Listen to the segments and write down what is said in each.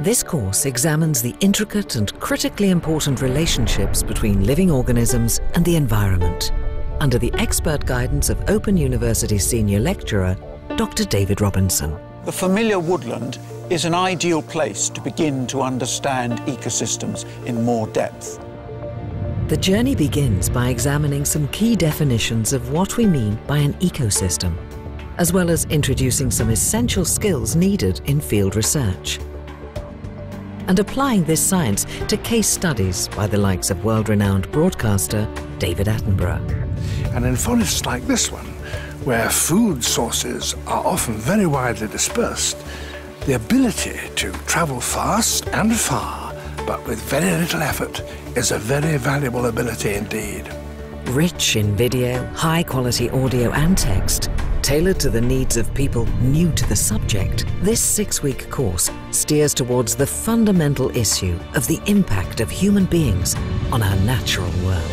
This course examines the intricate and critically important relationships between living organisms and the environment, under the expert guidance of Open University senior lecturer, Dr. David Robinson. The familiar woodland is an ideal place to begin to understand ecosystems in more depth. The journey begins by examining some key definitions of what we mean by an ecosystem, as well as introducing some essential skills needed in field research and applying this science to case studies by the likes of world-renowned broadcaster David Attenborough. And in forests like this one, where food sources are often very widely dispersed, the ability to travel fast and far, but with very little effort, is a very valuable ability indeed. Rich in video, high-quality audio and text, Tailored to the needs of people new to the subject, this six-week course steers towards the fundamental issue of the impact of human beings on our natural world.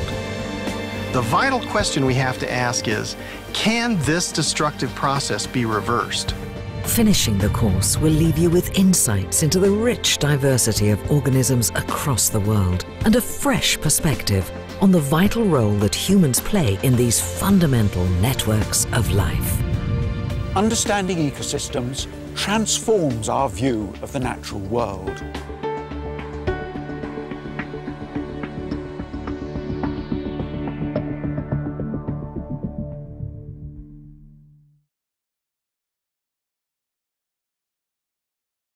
The vital question we have to ask is, can this destructive process be reversed? Finishing the course will leave you with insights into the rich diversity of organisms across the world and a fresh perspective on the vital role that humans play in these fundamental networks of life. Understanding ecosystems transforms our view of the natural world.